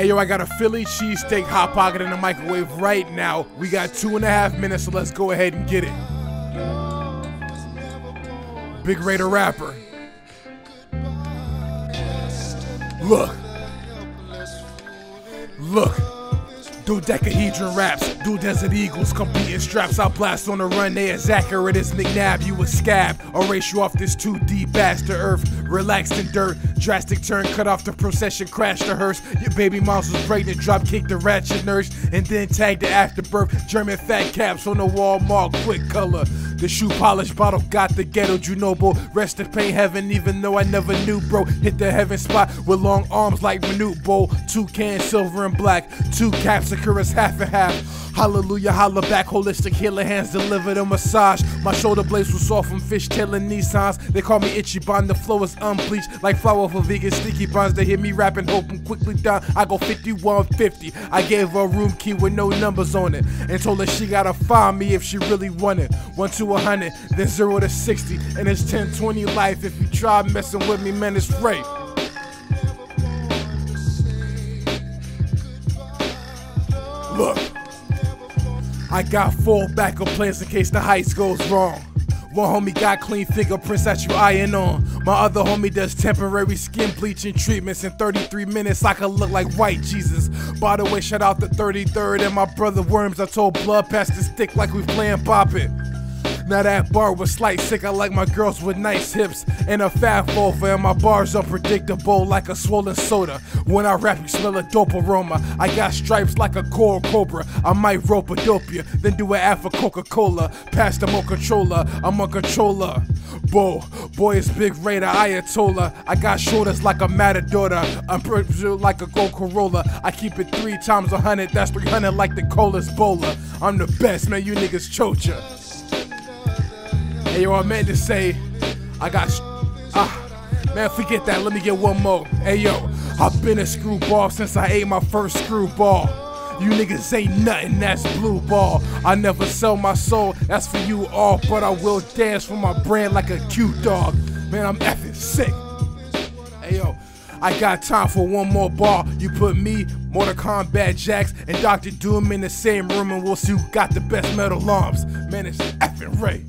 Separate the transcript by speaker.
Speaker 1: Hey yo, I got a Philly cheesesteak hot pocket in the microwave right now. We got two and a half minutes, so let's go ahead and get it. Big Ray the rapper. Look. Look. Dodecahedron raps, do desert eagles, competing straps. I blast on the run, they as accurate as McNabb. You a scab, erase you off this 2D bass to earth. Relaxed in dirt, drastic turn, cut off the procession, crash the hearse. Your baby mom's was pregnant, drop kick the ratchet nurse, and then tag the afterbirth. German fat caps on the wall, mark quick color. The shoe polish bottle got the ghetto Junobo. Rest in pain heaven, even though I never knew, bro. Hit the heaven spot with long arms like Manute Bol. Two cans, silver and black. Two caps, Sakura's half and half. Hallelujah, holla back, holistic healer hands deliver the massage. My shoulder blades was soft from fish fishtailing Nissans. They call me Itchy Bond, the flow is unbleached like flour for vegan sticky bonds. They hear me rapping, hoping quickly down. I go 5150. I gave her a room key with no numbers on it and told her she gotta find me if she really wanted. One to a hundred, then zero to 60, and it's 10 20 life. If you try messing with me, man, it's rape. Look. I got four backup plans in case the heights goes wrong. One homie got clean fingerprints that you eyeing on. My other homie does temporary skin bleaching treatments. In 33 minutes, I could look like white Jesus. By the way, shout out the 33rd and my brother Worms. I told Blood pass the stick like we playing Pop It. Now that bar was slight sick. I like my girls with nice hips and a fat vulva, and my bars unpredictable like a swollen soda. When I rap, you smell a dope aroma. I got stripes like a coral cobra. I might rope a dope you, then do an ad Coca Cola. Pass the mo controller, I'm a controller. Bo, boy, it's Big Ray the Ayatollah. I got shoulders like a matador. I'm like a gold Corolla. I keep it three times a hundred, that's 300 like the coldest bowler. I'm the best, man, you niggas chocha. Hey, yo, I meant to say, I got. Ah, man, forget that. Let me get one more. Hey, yo, I've been a screwball since I ate my first screwball. You niggas ain't nothing, that's blue ball. I never sell my soul, that's for you all. But I will dance for my brand like a cute dog. Man, I'm effing sick. Hey, yo. I got time for one more ball. You put me, Mortal Kombat Jax, and Dr. Doom in the same room, and we'll see who got the best metal arms. Man, it's effing Ray.